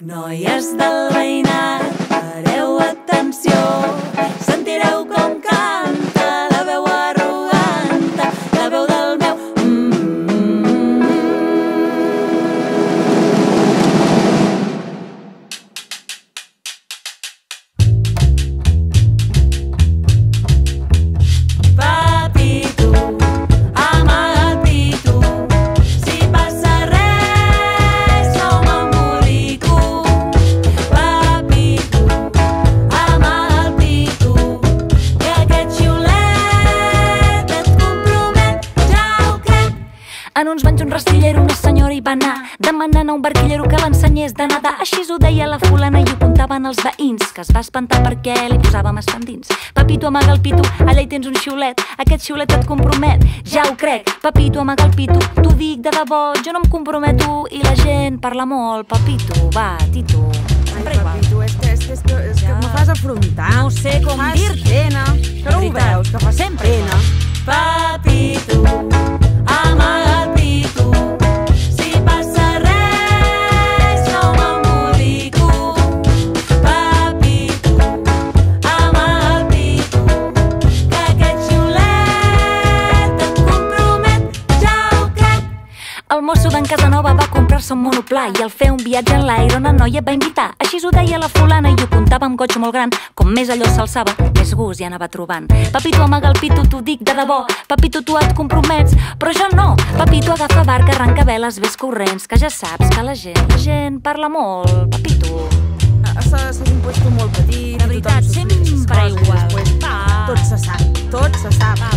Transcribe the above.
Noies del veïnat, pareu atenció. En uns banys un rastillero una senyora hi va anar demanant a un barquillero que l'ensenyés de nedar. Així ho deia la fulana i ho contaven els veïns, que es va espantar perquè li posàvem estar dins. Papito, amaga el pito, allà hi tens un xiulet, aquest xiulet et compromet, ja ho crec. Papito, amaga el pito, t'ho dic de debò, jo no em comprometo i la gent parla molt. Papito, va, Tito, sempre Ai, igual. papito, és que, és que, és que, és que Ja. me fas afrontar. No sé com dir-te. pena. Que no ho veus, que fa Sempre pena. Papito, El mosso d'en Casanova va comprar-se un monopla i al fer un viatge en l'aire una noia va invitar. Així ho deia la fulana i ho contava amb goig molt gran. Com més allò s'alçava, més gust hi anava trobant. Papito, amaga el pito, t'ho dic de debò. Papito, tu et compromets, però jo no. Papito, agafa barca, arranca veles, ves corrents, que ja saps que la gent, la gent parla molt. Papito, Ah, S'ha s'ha un puesto molt petit. De i veritat, sempre igual. després. Tot se sap, tot se sap. va,